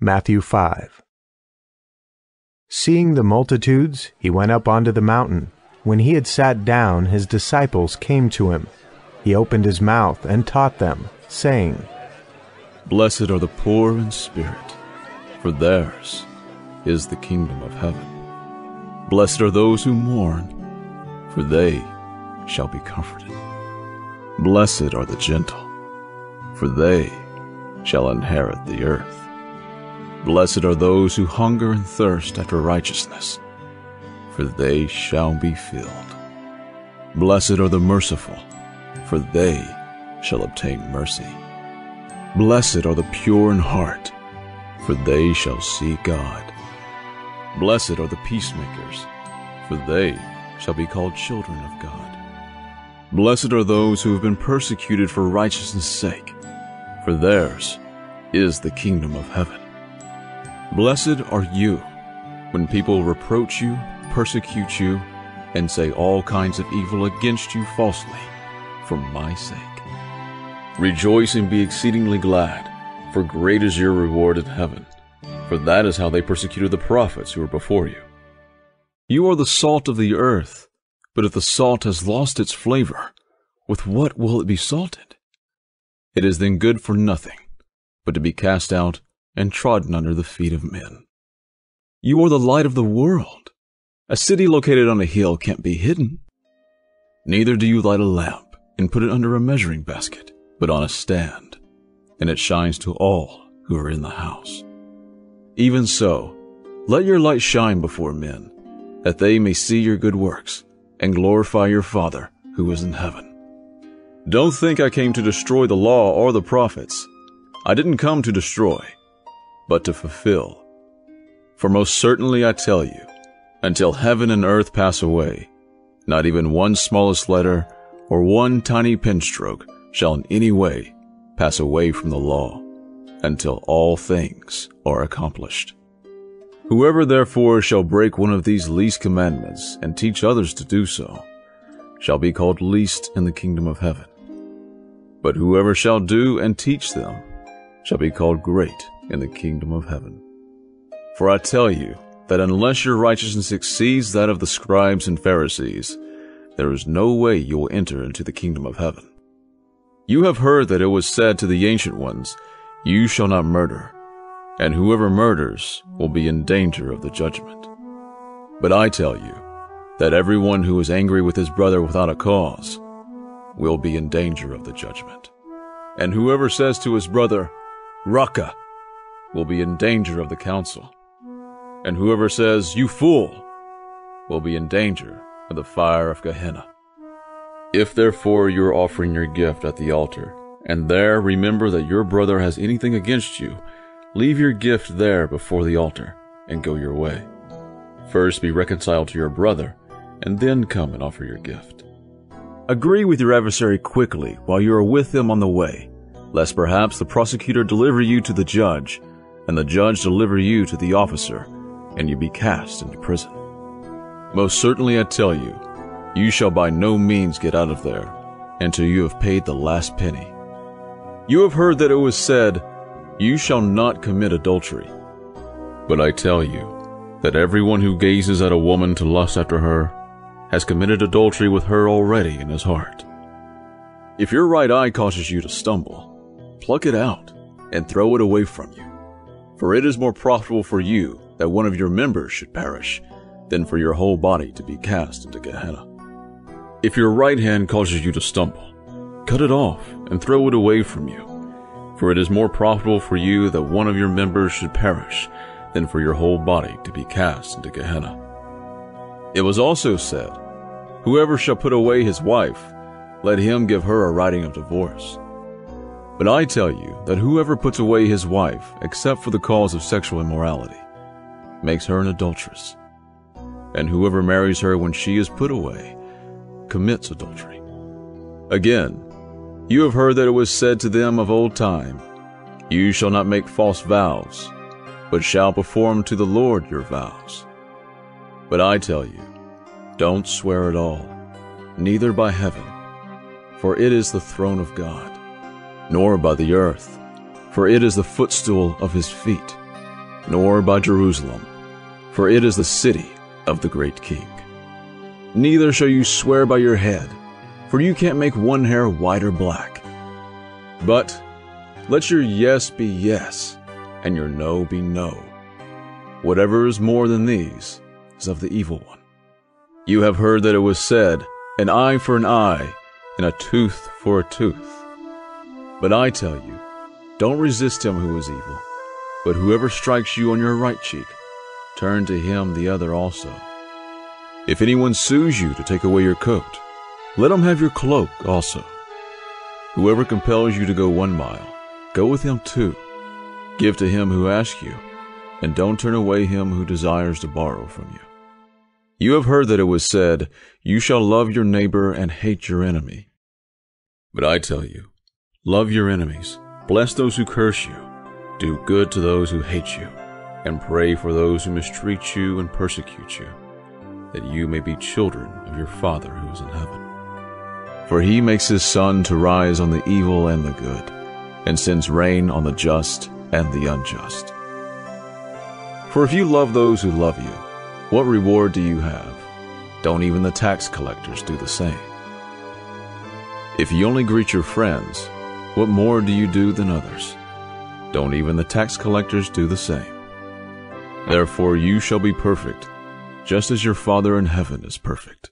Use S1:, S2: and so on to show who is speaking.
S1: Matthew 5 Seeing the multitudes, he went up onto the mountain. When he had sat down, his disciples came to him. He opened his mouth and taught them, saying,
S2: Blessed are the poor in spirit, for theirs is the kingdom of heaven. Blessed are those who mourn, for they shall be comforted. Blessed are the gentle, for they shall inherit the earth. Blessed are those who hunger and thirst after righteousness, for they shall be filled. Blessed are the merciful, for they shall obtain mercy. Blessed are the pure in heart, for they shall see God. Blessed are the peacemakers, for they shall be called children of God. Blessed are those who have been persecuted for righteousness' sake, for theirs is the kingdom of heaven. Blessed are you when people reproach you, persecute you, and say all kinds of evil against you falsely for my sake. Rejoice and be exceedingly glad, for great is your reward in heaven, for that is how they persecuted the prophets who were before you. You are the salt of the earth, but if the salt has lost its flavor, with what will it be salted? It is then good for nothing, but to be cast out and trodden under the feet of men. You are the light of the world. A city located on a hill can't be hidden. Neither do you light a lamp and put it under a measuring basket, but on a stand, and it shines to all who are in the house. Even so, let your light shine before men, that they may see your good works and glorify your Father who is in heaven. Don't think I came to destroy the law or the prophets. I didn't come to destroy, but to fulfill. For most certainly I tell you, until heaven and earth pass away, not even one smallest letter or one tiny pen stroke shall in any way pass away from the law, until all things are accomplished. Whoever therefore shall break one of these least commandments and teach others to do so, shall be called least in the kingdom of heaven. But whoever shall do and teach them shall be called great in the kingdom of heaven. For I tell you that unless your righteousness exceeds that of the scribes and Pharisees, there is no way you will enter into the kingdom of heaven. You have heard that it was said to the ancient ones, You shall not murder, and whoever murders will be in danger of the judgment. But I tell you that everyone who is angry with his brother without a cause will be in danger of the judgment. And whoever says to his brother, Raca, will be in danger of the council. And whoever says, You fool, will be in danger of the fire of Gehenna. If therefore you are offering your gift at the altar, and there remember that your brother has anything against you, leave your gift there before the altar, and go your way. First be reconciled to your brother, and then come and offer your gift. Agree with your adversary quickly while you are with them on the way, lest perhaps the prosecutor deliver you to the judge, and the judge deliver you to the officer, and you be cast into prison. Most certainly I tell you, you shall by no means get out of there until you have paid the last penny. You have heard that it was said, You shall not commit adultery. But I tell you that everyone who gazes at a woman to lust after her has committed adultery with her already in his heart. If your right eye causes you to stumble, pluck it out and throw it away from you. For it is more profitable for you that one of your members should perish than for your whole body to be cast into Gehenna. If your right hand causes you to stumble, cut it off and throw it away from you. For it is more profitable for you that one of your members should perish than for your whole body to be cast into Gehenna. It was also said, Whoever shall put away his wife, let him give her a writing of divorce. But I tell you that whoever puts away his wife, except for the cause of sexual immorality, makes her an adulteress. And whoever marries her when she is put away commits adultery. Again, you have heard that it was said to them of old time, You shall not make false vows, but shall perform to the Lord your vows. But I tell you, don't swear at all, neither by heaven, for it is the throne of God, nor by the earth, for it is the footstool of his feet, nor by Jerusalem, for it is the city of the great king. Neither shall you swear by your head, for you can't make one hair white or black. But let your yes be yes, and your no be no. Whatever is more than these is of the evil one. You have heard that it was said, An eye for an eye, and a tooth for a tooth. But I tell you, don't resist him who is evil, but whoever strikes you on your right cheek, turn to him the other also. If anyone sues you to take away your coat, let him have your cloak also. Whoever compels you to go one mile, go with him two. Give to him who asks you, and don't turn away him who desires to borrow from you. You have heard that it was said, You shall love your neighbor and hate your enemy. But I tell you, love your enemies, bless those who curse you, do good to those who hate you, and pray for those who mistreat you and persecute you, that you may be children of your Father who is in heaven. For he makes his sun to rise on the evil and the good, and sends rain on the just and the unjust. For if you love those who love you, what reward do you have? Don't even the tax collectors do the same? If you only greet your friends, what more do you do than others? Don't even the tax collectors do the same? Therefore you shall be perfect, just as your Father in heaven is perfect.